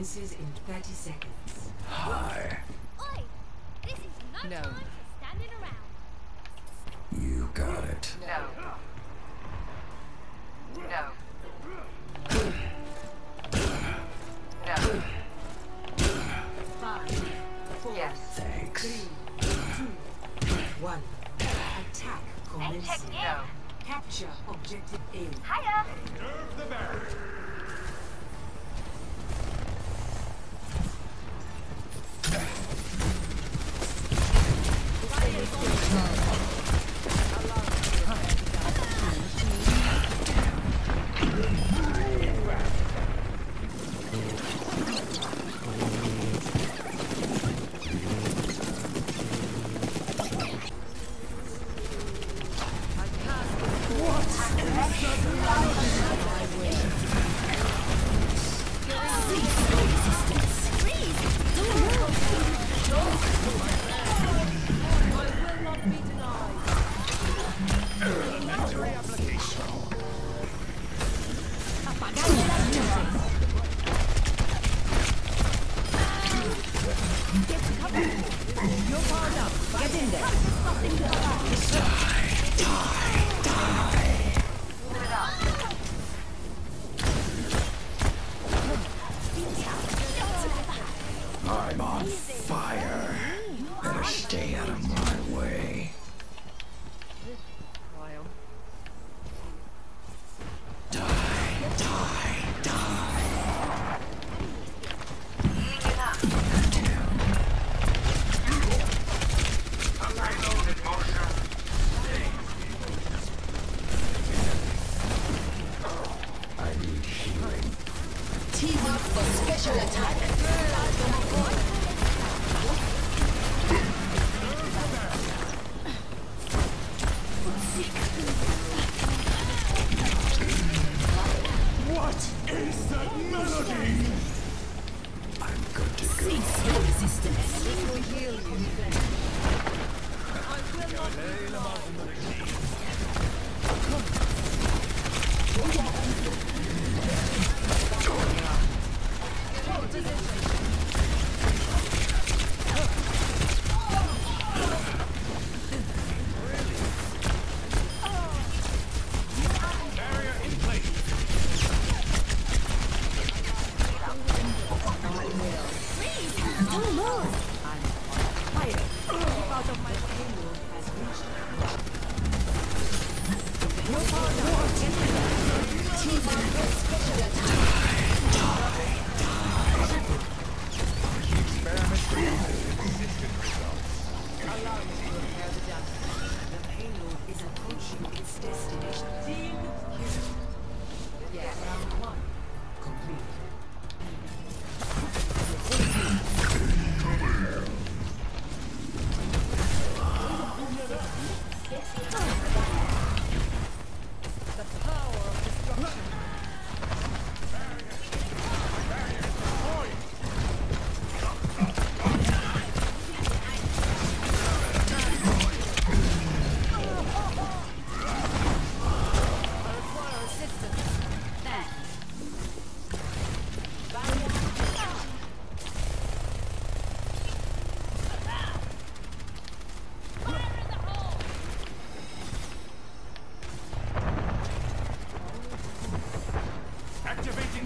choices in 30 seconds. Hi. Oi, no.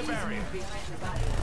the barrier. Behind the barrier.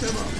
Come on.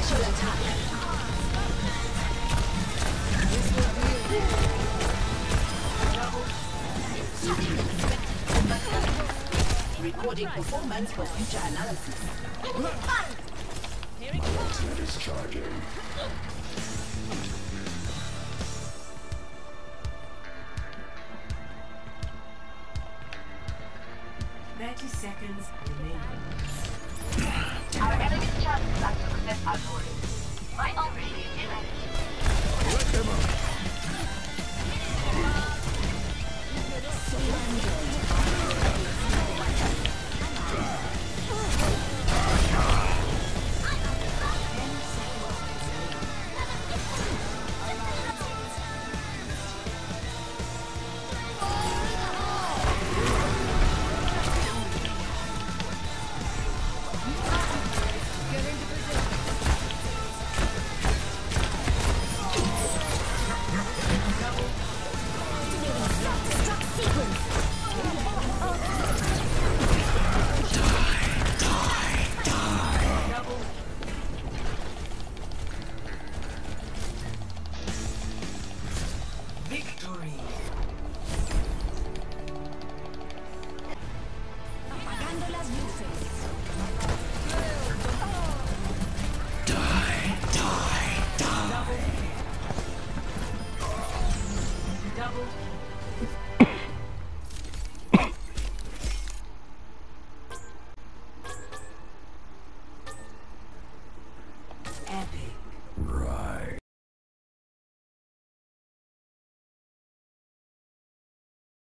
Special attack. Recording performance for future analysis. Here it comes. Discharging. Thirty seconds remaining. i'm authority.